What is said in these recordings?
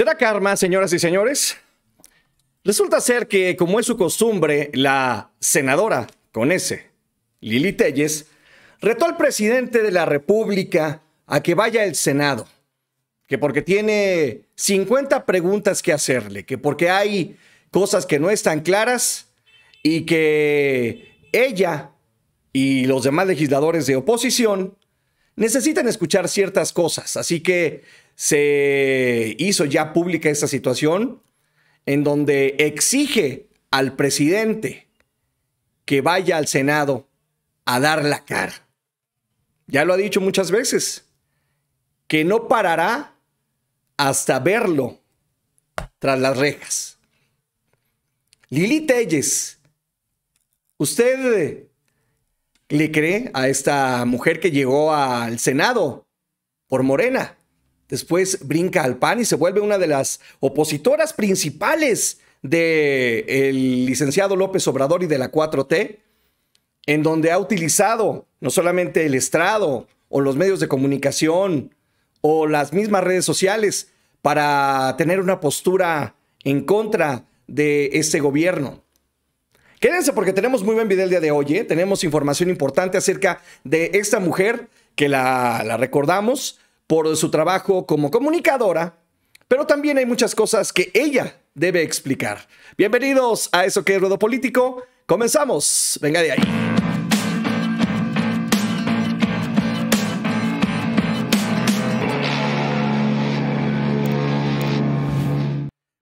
¿Será karma, señoras y señores? Resulta ser que, como es su costumbre, la senadora con ese, Lili Telles, retó al presidente de la República a que vaya al Senado, que porque tiene 50 preguntas que hacerle, que porque hay cosas que no están claras y que ella y los demás legisladores de oposición necesitan escuchar ciertas cosas. Así que se hizo ya pública esta situación en donde exige al presidente que vaya al Senado a dar la cara. Ya lo ha dicho muchas veces, que no parará hasta verlo tras las rejas. Lili Telles, ¿usted le cree a esta mujer que llegó al Senado por Morena? Después brinca al PAN y se vuelve una de las opositoras principales del licenciado López Obrador y de la 4T, en donde ha utilizado no solamente el estrado o los medios de comunicación o las mismas redes sociales para tener una postura en contra de este gobierno. Quédense porque tenemos muy buen video el día de hoy. ¿eh? Tenemos información importante acerca de esta mujer que la, la recordamos por su trabajo como comunicadora, pero también hay muchas cosas que ella debe explicar. Bienvenidos a Eso que es Ruedo Político. Comenzamos. Venga de ahí.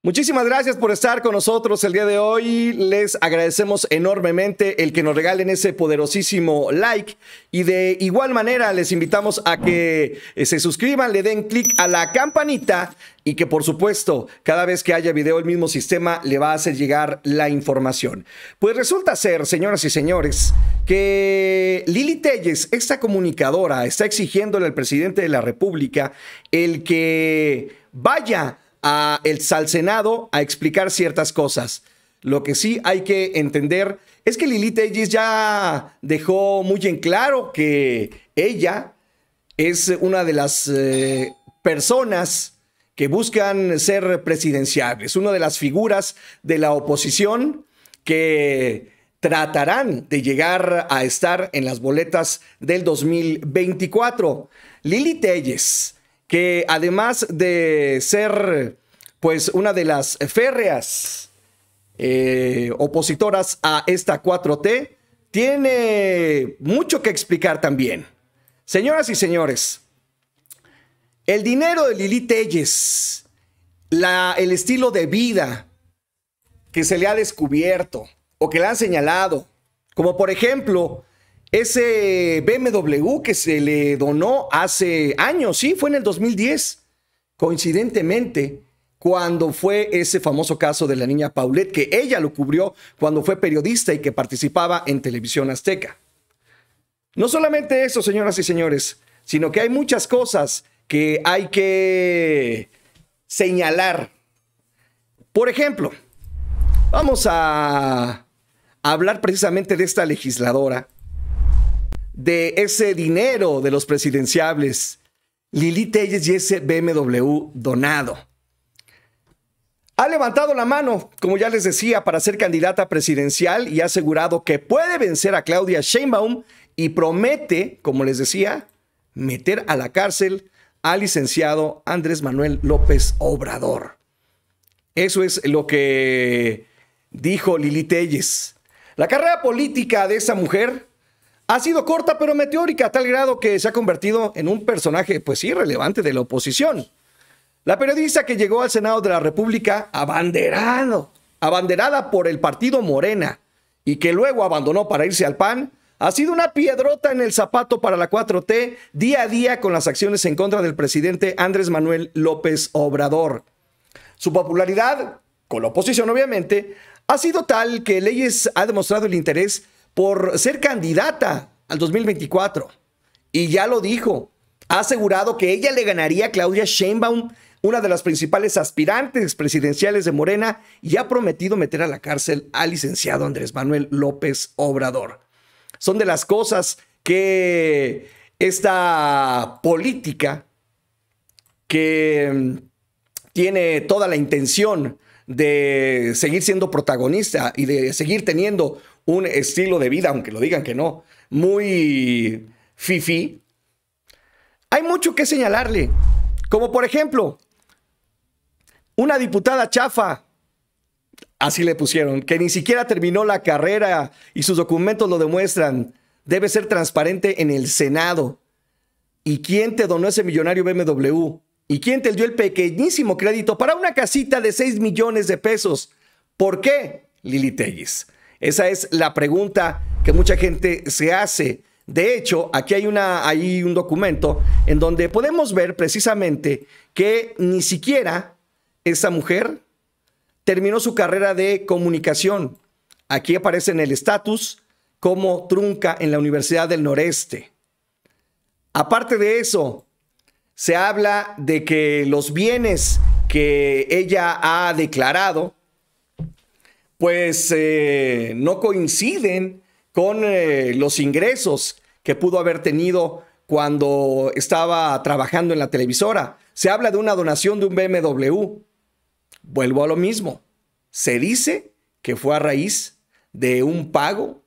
Muchísimas gracias por estar con nosotros el día de hoy. Les agradecemos enormemente el que nos regalen ese poderosísimo like y de igual manera les invitamos a que eh, se suscriban, le den clic a la campanita y que por supuesto cada vez que haya video el mismo sistema le va a hacer llegar la información. Pues resulta ser, señoras y señores, que Lili Telles, esta comunicadora, está exigiéndole al presidente de la República el que vaya a el, al Senado a explicar ciertas cosas. Lo que sí hay que entender es que Lilith Telles ya dejó muy en claro que ella es una de las eh, personas que buscan ser presidenciables, una de las figuras de la oposición que tratarán de llegar a estar en las boletas del 2024. Lili Telles que además de ser pues una de las férreas eh, opositoras a esta 4T, tiene mucho que explicar también. Señoras y señores, el dinero de Lili Telles, la, el estilo de vida que se le ha descubierto o que le han señalado, como por ejemplo ese BMW que se le donó hace años, sí, fue en el 2010, coincidentemente, cuando fue ese famoso caso de la niña Paulette, que ella lo cubrió cuando fue periodista y que participaba en televisión azteca. No solamente eso, señoras y señores, sino que hay muchas cosas que hay que señalar. Por ejemplo, vamos a hablar precisamente de esta legisladora de ese dinero de los presidenciables, Lili Telles y ese BMW donado. Ha levantado la mano, como ya les decía, para ser candidata presidencial y ha asegurado que puede vencer a Claudia Sheinbaum y promete, como les decía, meter a la cárcel al licenciado Andrés Manuel López Obrador. Eso es lo que dijo Lili Telles. La carrera política de esa mujer ha sido corta pero meteórica a tal grado que se ha convertido en un personaje pues irrelevante de la oposición. La periodista que llegó al Senado de la República abanderado, abanderada por el partido Morena y que luego abandonó para irse al PAN, ha sido una piedrota en el zapato para la 4T día a día con las acciones en contra del presidente Andrés Manuel López Obrador. Su popularidad, con la oposición obviamente, ha sido tal que Leyes ha demostrado el interés por ser candidata al 2024. Y ya lo dijo, ha asegurado que ella le ganaría a Claudia Sheinbaum, una de las principales aspirantes presidenciales de Morena, y ha prometido meter a la cárcel al licenciado Andrés Manuel López Obrador. Son de las cosas que esta política que tiene toda la intención de seguir siendo protagonista y de seguir teniendo un estilo de vida, aunque lo digan que no, muy fifi, hay mucho que señalarle. Como por ejemplo, una diputada chafa, así le pusieron, que ni siquiera terminó la carrera y sus documentos lo demuestran, debe ser transparente en el Senado. ¿Y quién te donó ese millonario BMW? ¿Y quién te dio el pequeñísimo crédito para una casita de 6 millones de pesos? ¿Por qué, Lili Telles? Esa es la pregunta que mucha gente se hace. De hecho, aquí hay, un documento en donde podemos ver precisamente que ni siquiera esa mujer terminó su carrera de comunicación. Aquí aparece en el estatus como trunca en la Universidad del Noreste. Aparte de eso, se habla de que los bienes que ella ha declarado, pues eh, no coinciden con eh, los ingresos que pudo haber tenido cuando estaba trabajando en la televisora. Se habla de una donación de un BMW. Vuelvo a lo mismo. Se dice que fue a raíz de un pago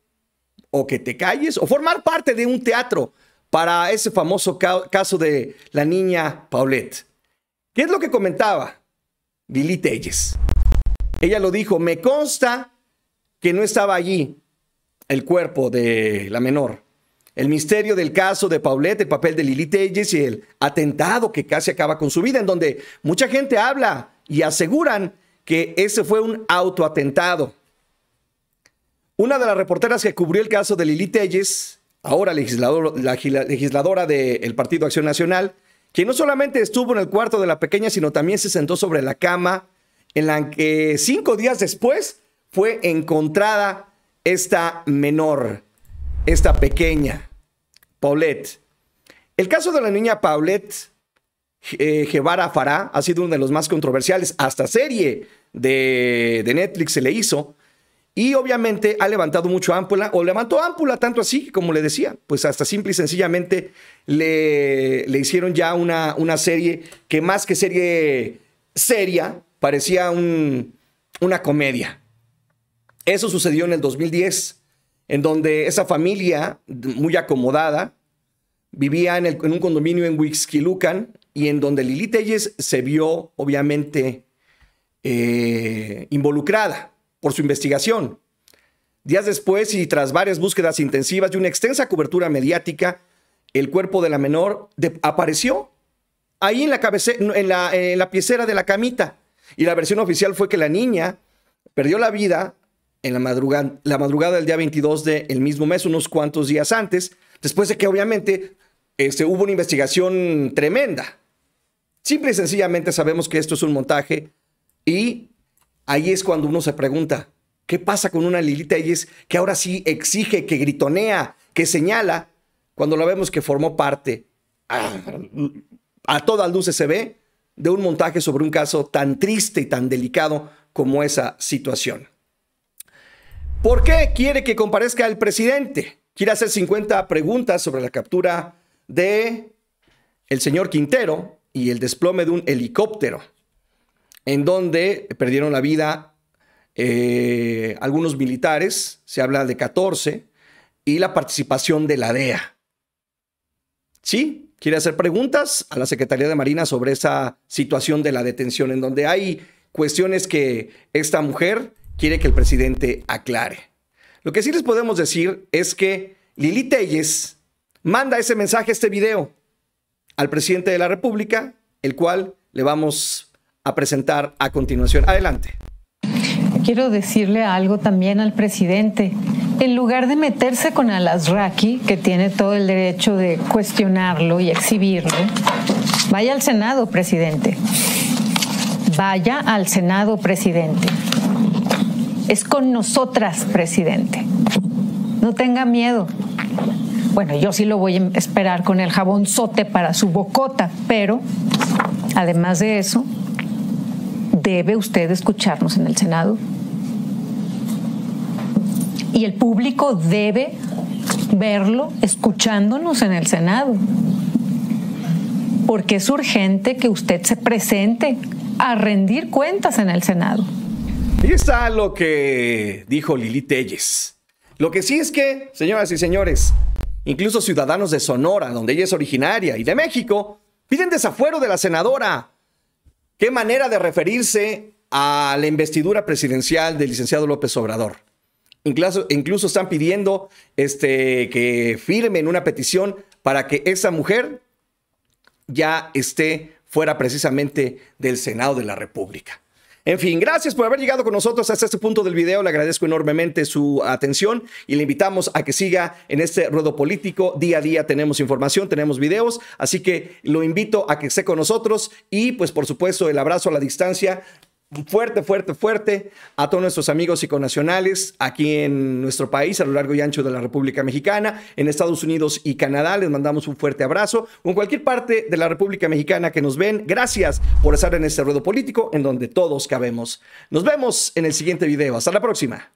o que te calles o formar parte de un teatro para ese famoso caso de la niña Paulette. ¿Qué es lo que comentaba Lili Telles? Ella lo dijo, me consta que no estaba allí el cuerpo de la menor. El misterio del caso de Paulette, el papel de Lili Telles y el atentado que casi acaba con su vida, en donde mucha gente habla y aseguran que ese fue un autoatentado. Una de las reporteras que cubrió el caso de Lili Telles ahora la legisladora del Partido Acción Nacional, que no solamente estuvo en el cuarto de la pequeña, sino también se sentó sobre la cama en la que cinco días después fue encontrada esta menor, esta pequeña, Paulette. El caso de la niña Paulette eh, Guevara Fará ha sido uno de los más controversiales. Hasta serie de, de Netflix se le hizo y obviamente ha levantado mucho ámpula, o levantó ámpula tanto así, como le decía, pues hasta simple y sencillamente le, le hicieron ya una, una serie que más que serie seria, parecía un, una comedia. Eso sucedió en el 2010, en donde esa familia muy acomodada vivía en, un condominio en Huixquilucan y en donde Lili Telles se vio obviamente eh, involucrada por su investigación. Días después y tras varias búsquedas intensivas y una extensa cobertura mediática, el cuerpo de la menor apareció ahí en la, la, en la piecera de la camita. Y la versión oficial fue que la niña perdió la vida en la madrugada, la madrugada del día 22 del mismo mes, unos cuantos días antes, después de que obviamente este, hubo una investigación tremenda. Simple y sencillamente sabemos que esto es un montaje y ahí es cuando uno se pregunta, ¿qué pasa con una Lilita es que ahora sí exige, que gritonea, que señala, cuando la vemos que formó parte a, a todas luces se ve de un montaje sobre un caso tan triste y tan delicado como esa situación? ¿Por qué quiere que comparezca el presidente? Quiere hacer 50 preguntas sobre la captura de el señor Quintero y el desplome de un helicóptero en donde perdieron la vida eh, algunos militares, se habla de 14, y la participación de la DEA. Sí, quiere hacer preguntas a la Secretaría de Marina sobre esa situación de la detención, en donde hay cuestiones que esta mujer quiere que el presidente aclare. Lo que sí les podemos decir es que Lili Telles manda ese mensaje, este video, al presidente de la República, el cual le vamos a presentar a continuación. Adelante. Quiero decirle algo también al presidente. En lugar de meterse con Alasraki, que tiene todo el derecho de cuestionarlo y exhibirlo, vaya al Senado, presidente. Vaya al Senado, presidente. Es con nosotras, presidente. No tenga miedo. Bueno, yo sí lo voy a esperar con el jabonzote para su bocota, pero además de eso, debe usted escucharnos en el Senado. Y el público debe verlo escuchándonos en el Senado. Porque es urgente que usted se presente a rendir cuentas en el Senado. Y está lo que dijo Lili Telles. Lo que sí es que, señoras y señores, incluso ciudadanos de Sonora, donde ella es originaria, y de México, piden desafuero de la senadora. Qué manera de referirse a la investidura presidencial del licenciado López Obrador. Incluso, están pidiendo este, que firmen una petición para que esa mujer ya esté fuera precisamente del Senado de la República. En fin, gracias por haber llegado con nosotros hasta este punto del video. Le agradezco enormemente su atención y le invitamos a que siga en este ruedo político. Día a día tenemos información, tenemos videos, así que lo invito a que esté con nosotros y pues por supuesto el abrazo a la distancia fuerte, fuerte, fuerte a todos nuestros amigos y connacionales aquí en nuestro país, a lo largo y ancho de la República Mexicana, en Estados Unidos y Canadá. Les mandamos un fuerte abrazo. En cualquier parte de la República Mexicana que nos ven, gracias por estar en este ruedo político en donde todos cabemos. Nos vemos en el siguiente video. Hasta la próxima.